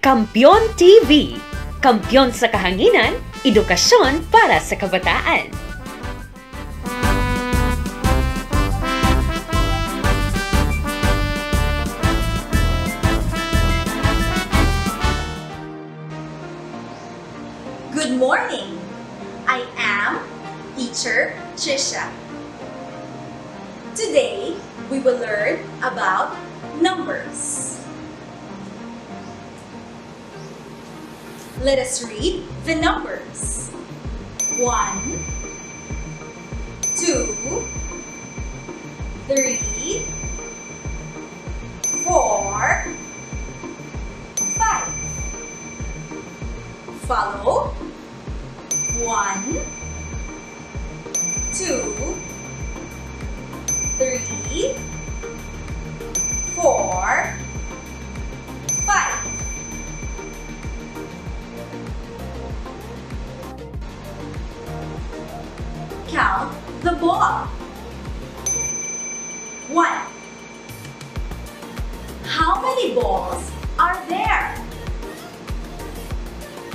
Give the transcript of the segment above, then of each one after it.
Kampiyon TV. Kampiyon sa kahanginan, edukasyon para sa kabataan. Good morning. I am teacher Trisha. Today, we will learn about numbers. Let us read the numbers. One, two, three, four, five. Follow. One, two, three, How many balls are there?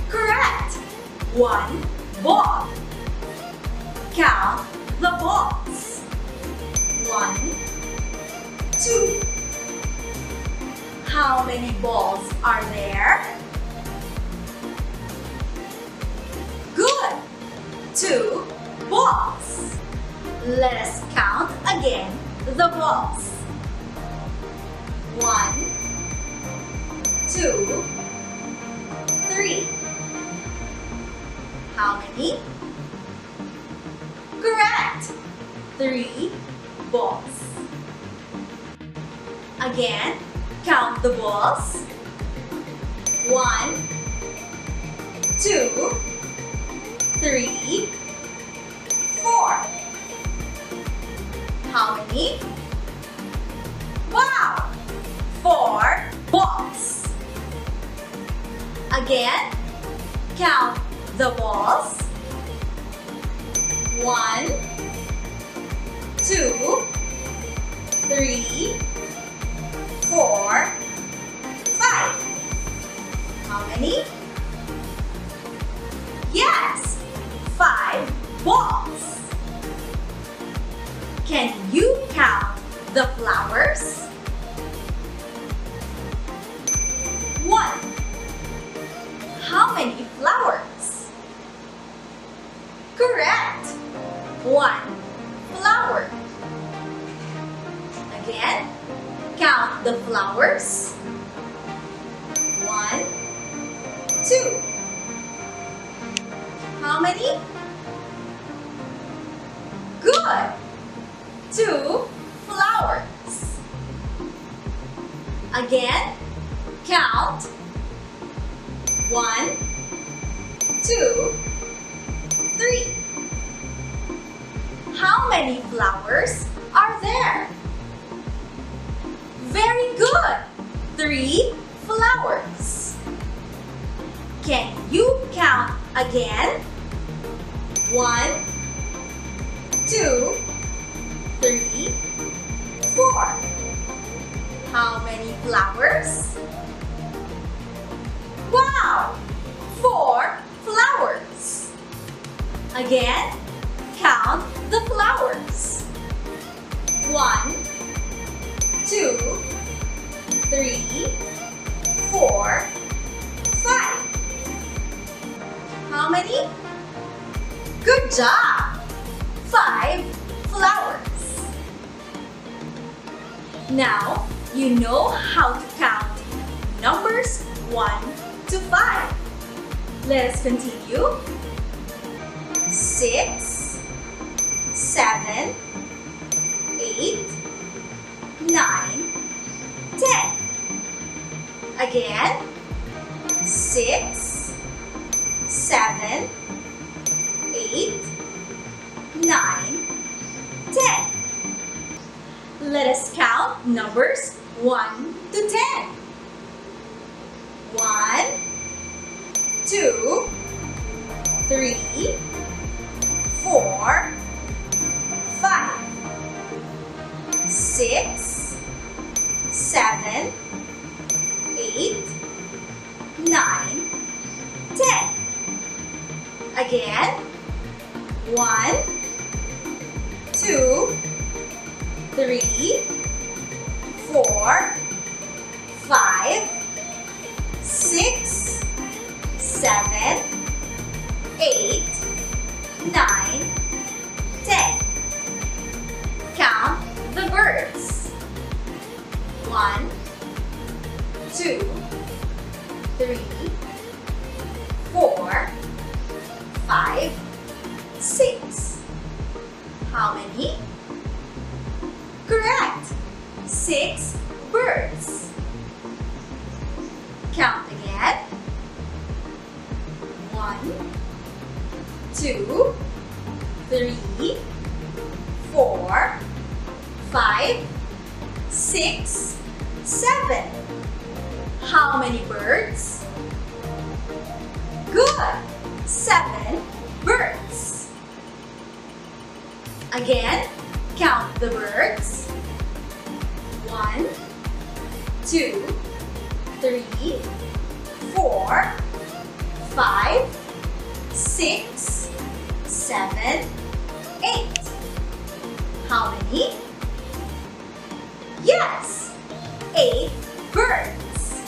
Correct. One ball. Count the balls. One, two. How many balls are there? Good. Two balls. Let us count again the balls. Two, three. How many? Correct! Three balls. Again, count the balls. One, two, three, four. How many? Wow! Four Again, count the balls. One, two, three, four, five. How many? Again, count the flowers. One, two. How many? Good. Two flowers. Again, count. One, two, three. How many flowers are there? Very good. Three flowers. Can you count again? One, two, three, four. How many flowers? Wow! Four flowers. Again, count the flowers. One, three, four, five. How many? Good job! Five flowers. Now, you know how to count numbers 1 to 5. Let us continue. 6, 7, 8, 9, 10. Again. 6, 7, 8, 9, 10. Let us count numbers 1 to 10. 1, 2, 3, How many? Correct. Six birds. Count again. One, two, three, four, five, six, seven. How many birds? Good. Seven birds. Again, count the birds. One, two, three, four, five, six, seven, eight. How many? Yes, eight birds.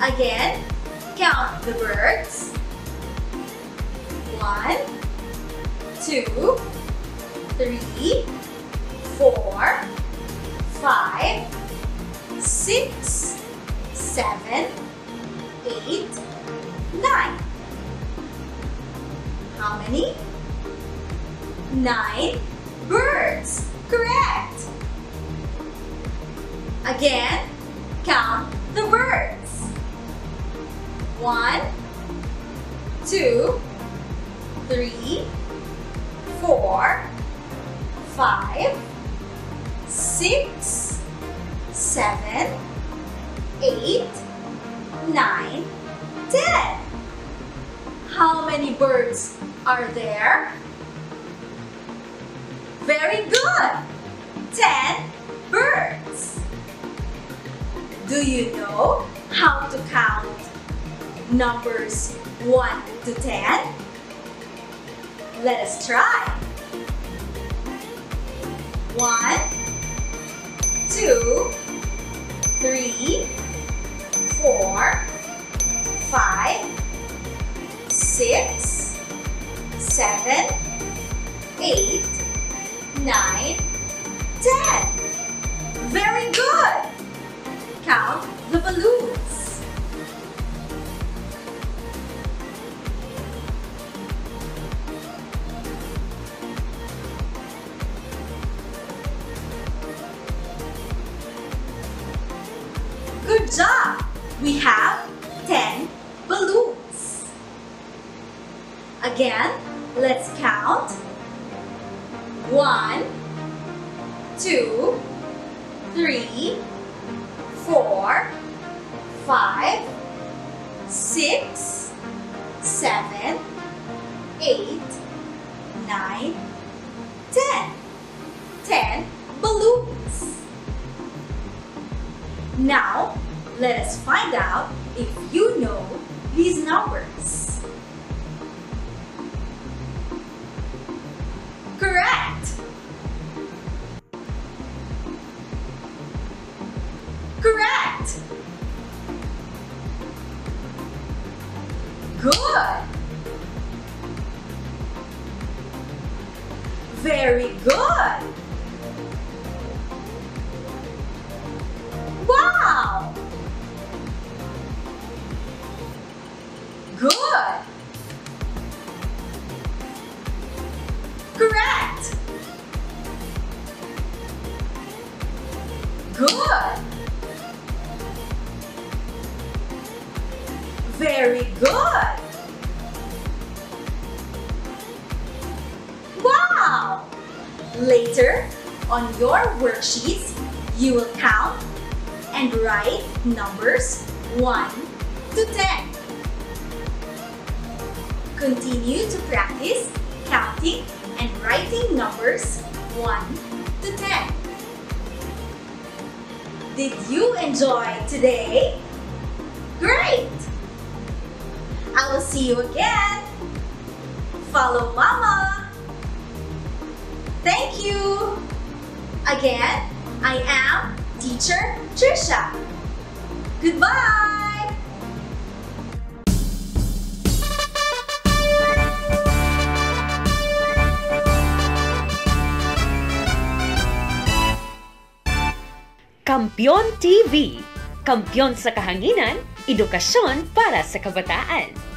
Again, count the birds. One, two, three, four, five, six, seven, eight, nine. How many? Nine birds. Correct. Again, count the birds. One, two, three, many birds are there? Very good! 10 birds. Do you know how to count numbers 1 to 10? Let us try. 1, 2, let's count. One, two, three, four, five, six, seven, eight, nine, ten. Ten balloons. Now, let us find out if you know these numbers. Good! Very good! Wow! Good! Correct! Good! Very good! On your worksheets, you will count and write numbers 1 to 10. Continue to practice counting and writing numbers 1 to 10. Did you enjoy today? Great! I will see you again. follow Mama. Thank you. Again, I am Teacher Trisha. Goodbye. Kampiyon TV. Kampiyon sa kahanginan, edukasyon para sa kabataan.